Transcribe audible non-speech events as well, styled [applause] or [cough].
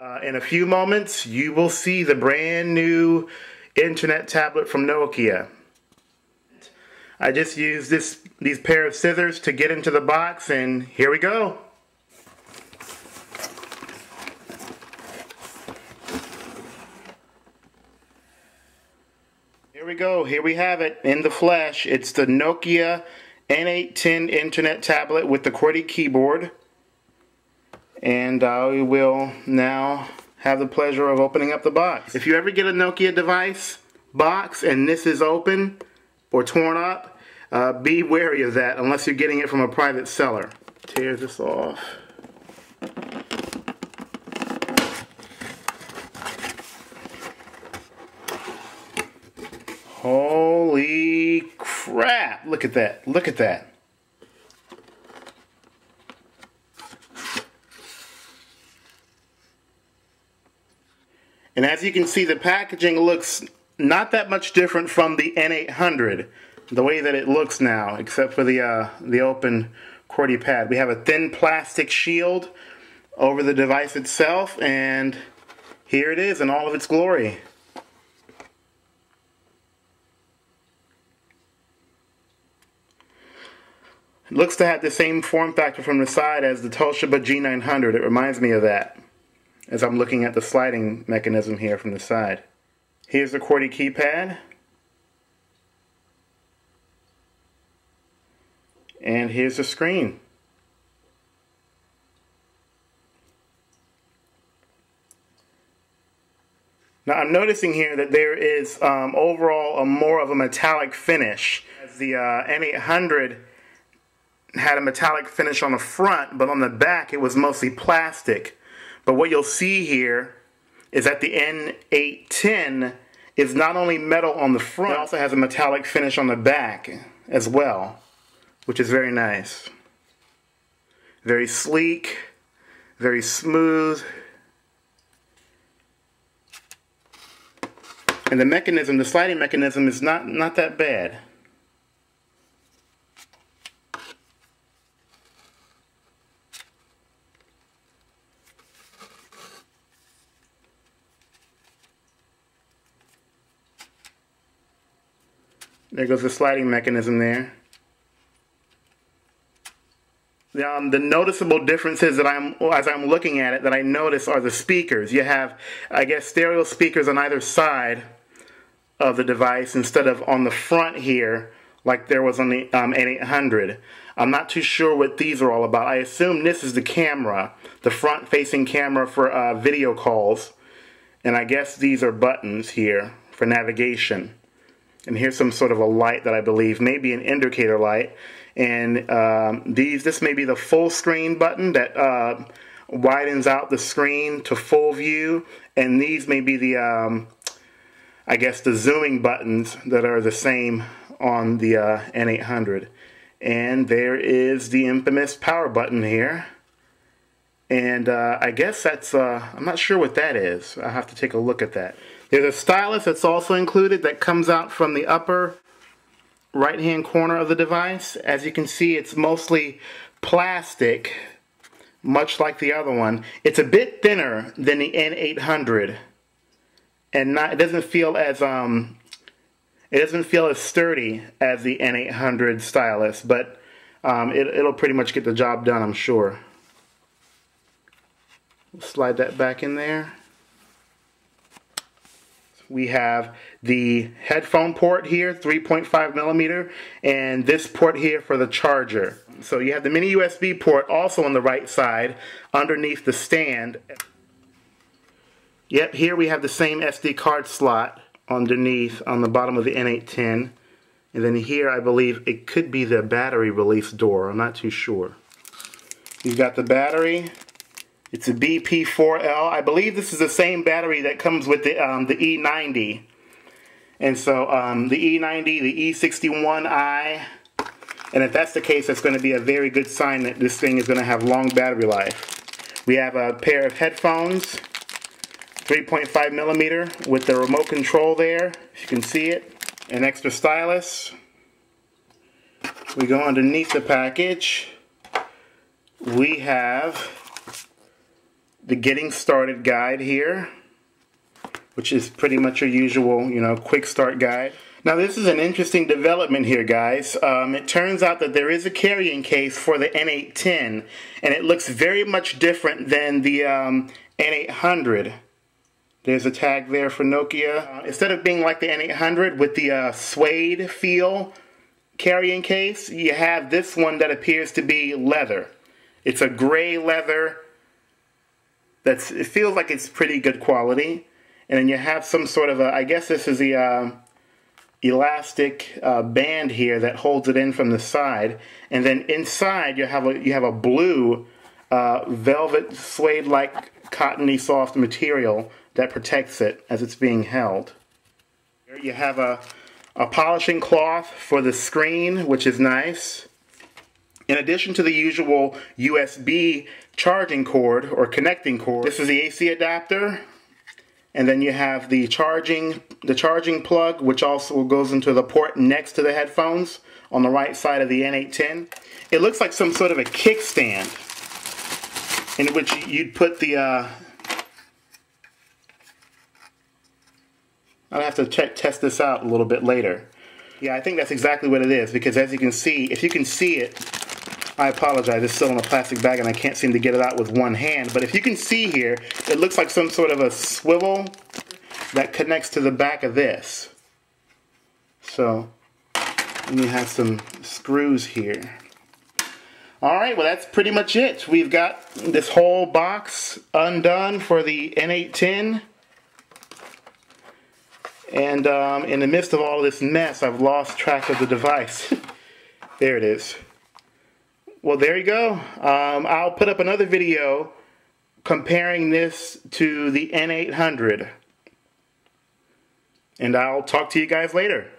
Uh, in a few moments, you will see the brand new internet tablet from Nokia. I just used this these pair of scissors to get into the box and here we go. Here we go. Here we have it in the flesh. It's the Nokia N810 internet tablet with the QWERTY keyboard and I will now have the pleasure of opening up the box. If you ever get a Nokia device box and this is open or torn up, uh, be wary of that unless you're getting it from a private seller. Tear this off. Holy crap! Look at that. Look at that. And as you can see, the packaging looks not that much different from the N800, the way that it looks now, except for the, uh, the open QWERTY pad. We have a thin plastic shield over the device itself, and here it is in all of its glory. It looks to have the same form factor from the side as the Toshiba G900. It reminds me of that as I'm looking at the sliding mechanism here from the side. Here's the QWERTY keypad. And here's the screen. Now I'm noticing here that there is um, overall a more of a metallic finish. The uh, N800 had a metallic finish on the front, but on the back it was mostly plastic. But what you'll see here is that the N810 is not only metal on the front, it also has a metallic finish on the back as well, which is very nice. Very sleek, very smooth. And the mechanism, the sliding mechanism is not, not that bad. There goes the sliding mechanism there. Um, the noticeable differences that I'm, as I'm looking at it, that I notice are the speakers. You have, I guess, stereo speakers on either side of the device instead of on the front here, like there was on the um, N800. I'm not too sure what these are all about. I assume this is the camera, the front-facing camera for uh, video calls. And I guess these are buttons here for navigation. And here's some sort of a light that I believe may be an indicator light. And um, these, this may be the full screen button that uh, widens out the screen to full view. And these may be the, um, I guess, the zooming buttons that are the same on the uh, N800. And there is the infamous power button here. And uh, I guess that's, uh, I'm not sure what that is. I'll have to take a look at that. There's a stylus that's also included that comes out from the upper right hand corner of the device. As you can see it's mostly plastic much like the other one. It's a bit thinner than the N800 and not, it doesn't feel as um, it doesn't feel as sturdy as the N800 stylus but um, it, it'll pretty much get the job done I'm sure. Slide that back in there we have the headphone port here, 3.5 millimeter, and this port here for the charger. So you have the mini USB port also on the right side underneath the stand. Yep, here we have the same SD card slot underneath on the bottom of the N810. And then here I believe it could be the battery release door. I'm not too sure. You've got the battery, it's a BP4L. I believe this is the same battery that comes with the, um, the E90. And so um, the E90, the E61i, and if that's the case, that's going to be a very good sign that this thing is going to have long battery life. We have a pair of headphones, 3.5 millimeter with the remote control there, if you can see it. An extra stylus. We go underneath the package. We have the getting started guide here, which is pretty much your usual, you know, quick start guide. Now this is an interesting development here guys. Um, it turns out that there is a carrying case for the N810 and it looks very much different than the um, N800. There's a tag there for Nokia. Uh, instead of being like the N800 with the uh, suede feel carrying case, you have this one that appears to be leather. It's a gray leather that's it feels like it's pretty good quality. And then you have some sort of a, I guess this is the uh, elastic uh, band here that holds it in from the side. And then inside you have a, you have a blue uh, velvet suede-like cottony soft material that protects it as it's being held. You have a, a polishing cloth for the screen, which is nice. In addition to the usual USB charging cord or connecting cord, this is the AC adapter and then you have the charging the charging plug which also goes into the port next to the headphones on the right side of the N810 it looks like some sort of a kickstand in which you'd put the uh, I'll have to check test this out a little bit later. Yeah I think that's exactly what it is because as you can see if you can see it I apologize, it's still in a plastic bag and I can't seem to get it out with one hand. But if you can see here, it looks like some sort of a swivel that connects to the back of this. So, you have some screws here. Alright, well that's pretty much it. We've got this whole box undone for the N810. And um, in the midst of all this mess, I've lost track of the device. [laughs] there it is. Well, there you go. Um, I'll put up another video comparing this to the N800. And I'll talk to you guys later.